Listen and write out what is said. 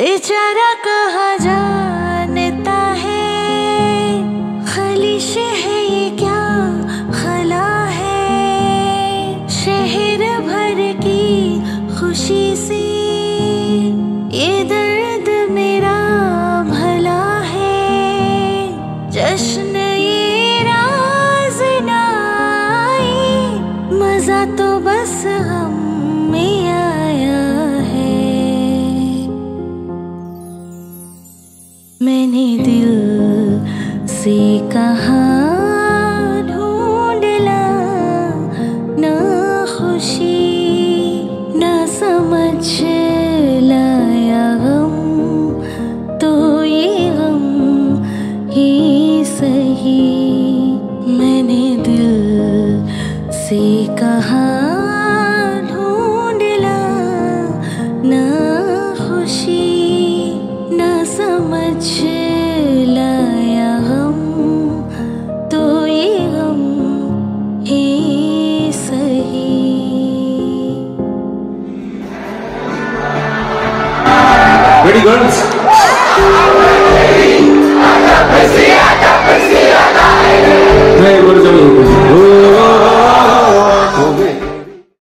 बेचारा कहा जानता है? खलिश है ये क्या खला है? शहर भर की खुशी से ये दर्द मेरा भला है। जश्न ये राज नाई, मज़ा तो बस मैंने दिल से कहा ढूंढ ला ना खुशी, ना समझ लाया गम तो ये गम ही सही। मैंने दिल से कहा Pretty girls.